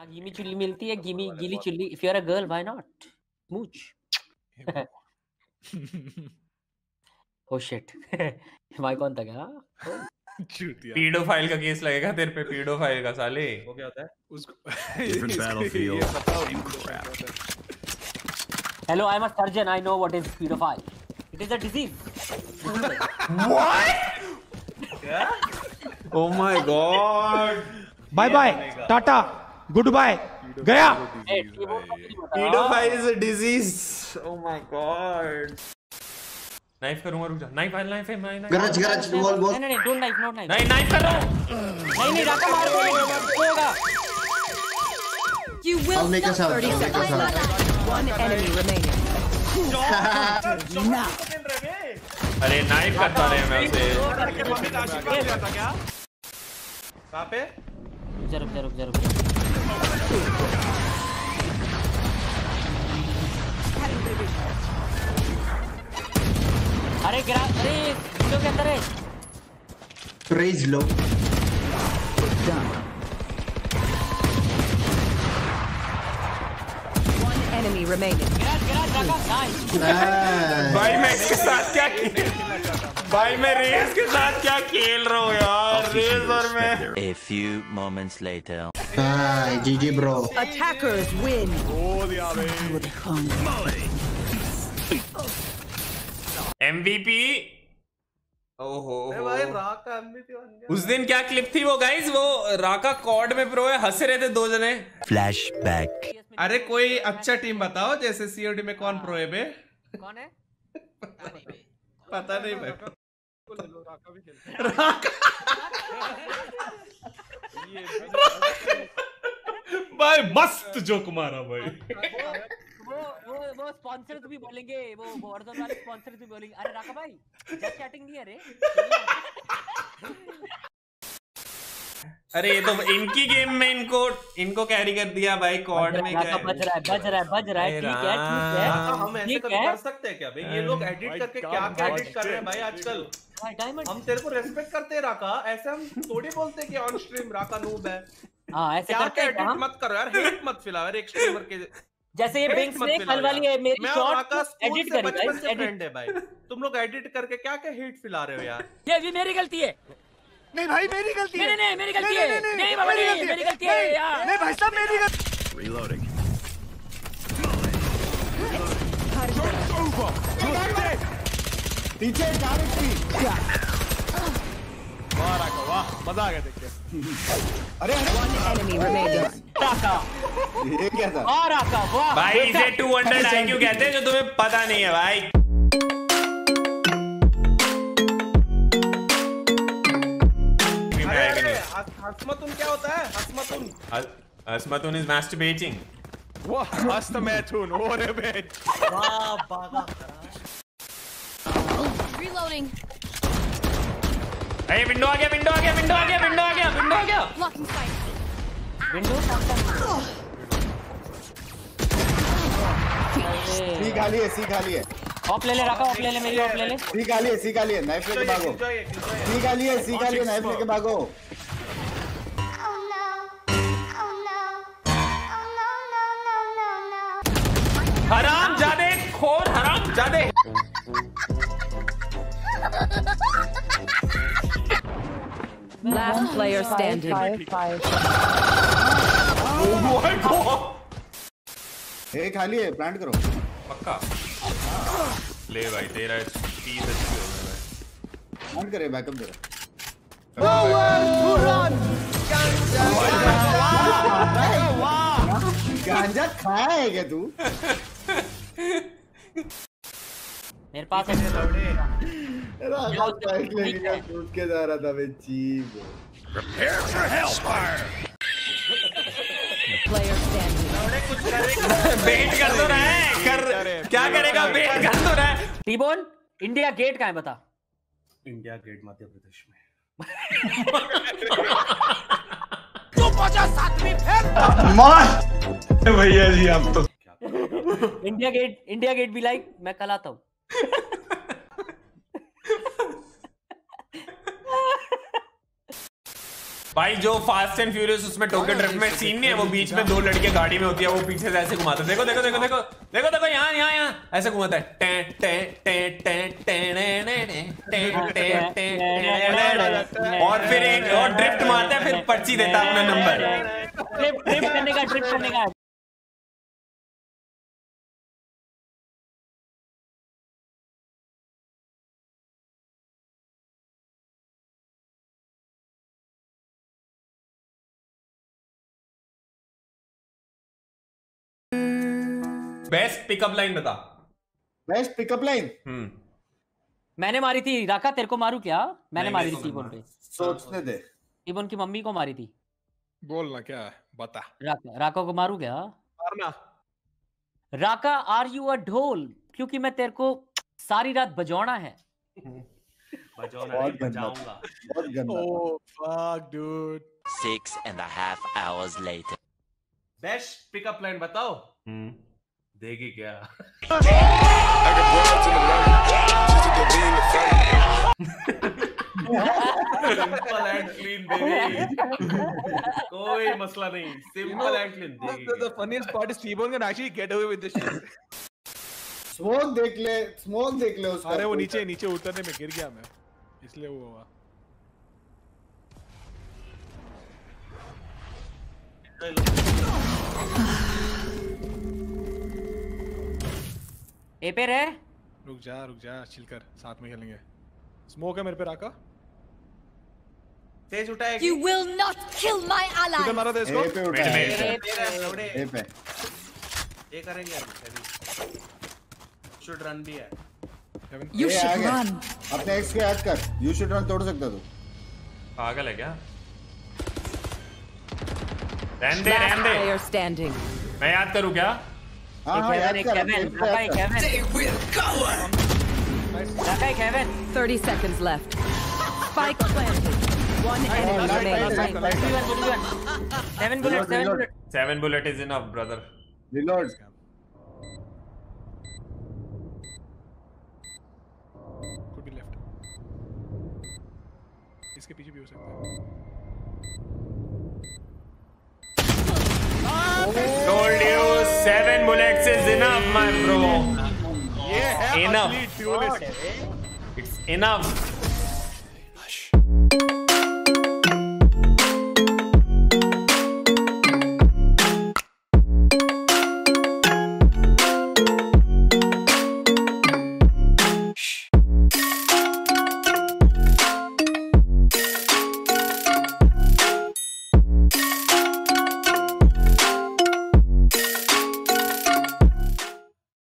यहाँ गिमी चुल्ली मिलती है गिमी गिली चुल्ली। If you are a girl why not much oh shit भाई कौन था क्या? चूतिया। पीडोफाइल का केस लगेगा तेरे पे पीडोफाइल का साले। वो क्या होता है? उसको. होता है। Hello I am a surgeon I know what is pedophile. It is a disease what oh my god bye bye tata good bye गया paedophile is a disease oh my god knife करूँगा रुक जा। Knife आई knife है मैं knife गरज गरज बोल बोल। नहीं नहीं डोंट नाइफ नॉट नाइफ नहीं नाइफ कर। रहा हूँ नहीं नहीं राका मार दो होगा। You will I'll make us out, I'll make us out. One enemy remaining. अरे नाइफ करता रहे मैं उसे कहाँ पे? रुक जा रुक जा रुक जा। अरे गिरा अरे वीडियो के अंदर है Praise low. One enemy remaining. गिरा गिरा राका नाइस Ah. भाई मैं इसके साथ क्या खेल भाई मैं रेस के साथ क्या खेल रहा हूँ यार रेस और मैं A few moments later. Ah, GG bro. Attackers win. MVP ओहो अरे भाई राक MVP बन गया। उस दिन क्या क्लिप थी वो गाइस वो राका कॉर्ड में प्रो है हंसे रहे थे दो जने। Flashback. अरे कोई अच्छा टीम बताओ जैसे सीओडी में कौन प्रो है बे? कौन है? पता नहीं भाई। राका भी खेलता भाई मस्त जोक मारा भाई। वो वो वो स्पॉन्सर्स भी बोलेंगे वो बॉर्डर वाले स्पॉन्सर्स भी बोलेंगे। अरे राका भाई जस्ट चैटिंग नहीं है रे। अरे ये तो इनकी गेम में इनको इनको कैरी कर दिया भाई कॉर्ड में राका क्या बज रहा है बज रहा है बज रहा है ठीक है ठीक है। हाँ, हम ऐसे कभी कर सकते हैं क्या भाई? ये लोग एडिट करके क्या क्या एडिट कर रहे हैं भाई आजकल? हम तेरे को रेस्पेक्ट करते हैं राका। ऐसे हम थोड़ी बोलते हैं कि ऑन स्ट्रीम राका नूब है। हाँ ऐसे करते हैं एडिट मत करो यार हेट मत फैलाओ यार एक स्ट्रीमर के जैसे ये बिंक्स ने कल वाली है मेरी शॉट एडिट करी गाइस एडिट है भाई। तुम लोग एडिट करके क्या क्या हेट फैला रहे हो यार? ये भी मेरी गलती है। नहीं भाई मेरी गलती नहीं नहीं मेरी गलती है। नहीं बाबा नहीं मेरी गलती है यार। नहीं भाई साहब मेरी गलती Reloading. पीछे वाह मज़ा आ गया देख के। अरे. ये क्या था? वाह भाई इसे 200 आईक्यू कहते हैं जो तुम्हें पता नहीं है भाई। हसमतुन क्या होता है? हसमतुन असमतुन इज़ masturbating. वाह मस्त मैथुन ओरे बेच Reloading. अरे विंडो आ गया विंडो आ गया विंडो आ गया विंडो आ गया विंडो आ गया। Blocking sight. विंडो? सी खाली है सी खाली है। ऑफ़ ले ले राका ऑफ़ ले ले मेरी ऑफ़ ले ले। सी खाली है सी खाली है नाइफ लेके भागो। सी खाली है सी खाली है नाइफ लेके भागो। हराम जादे खोर हराम जादे। Last player standing. ए खाली है प्लांट करो। पक्का? ले भाई तेरा चीज़ अच्छी हो गई भाई। प्लांट करे बैकअप दे रहा गांजा खाया है क्या तू मेरे पास है। बाइक लेके क्या कूद के जा रहा था मैं चीप Player standing. वेट कर तो रहा है कर क्या करेगा वेट कर तो रहा है। टीबोन इंडिया गेट कहाँ है बता। इंडिया गेट मध्य प्रदेश में। भैया जी आप तो इंडिया गेट इंडिया गेट भी लाइक मैं कल आता हूँ भाई जो फास्ट एंड फ्यूरियस उसमें टोक्यो ड्रिफ्ट में सीन नहीं है वो बीच में दो लड़के गाड़ी में होती है वो पीछे से ऐसे घुमाते हैं। देखो देखो देखो देखो देखो देखो यहाँ यहाँ यहाँ ऐसे घुमाता है और फिर एक और ड्रिफ्ट मारता है फिर पर्ची देता अपना नंबर ट्रिप ट्रिप करने का ट्रिप करने का। बेस्ट पिकअप लाइन बता। बेस्ट पिकअप लाइन हम्म। मैंने मारी थी। राका तेरे को मारू क्या? मैंने मारी थी को पे। सोचने दे। टीबोन की मम्मी को मारी थी। बोलना क्या बता। राका राका को मारू क्या? मारना। राका आर यू अ ढोल? क्योंकि मैं तेरे को सारी रात बजाना है। बजाओ बहुत बजाऊँगा। बहुत गंदा। Oh fuck dude Six and a half hours later. Best pickup line बताओ। हम्म। देगी क्या? सिंपल एंड क्लीन बेबी कोई मसला नहीं. Simple and clean funniest part is T-Bone can actually get away with this shit. Smoke देख ले smoke देख ले उसका अरे वो नीचे नीचे उतरने में गिर गया मैं. इसलिए वो हुआ. ए पे रे रुक जा रुक जा चिल कर साथ में खेलेंगे। स्मोक है मेरे पे राका। तेज उठाएगी। You will not kill my ally. किधर मारा था इसको? ए पे उठा। Wait, ए ए पे। ये करेंगे अभी शुड रन भी है। Heaven. You ए, should गया। run. अपने एक्स को याद कर। यू शुड रन तोड़ सकता तू। पागल है क्या? रहने दे Last रहने दे standing. मैं याद करूँ क्या? हाँ एक हाँ याद हेवन एक कर हेवन अपने राका एक एक्स को याद हेवन राका एक heaven 30 seconds left. Spike planted. One enemy nice, remaining. nice, nice. Seven bullet seven Reload, bullet seven bullet is enough brother कर रिलोड Could be left. इसके पीछे भी हो सकता है my bro. Yeah, enough. It's enough.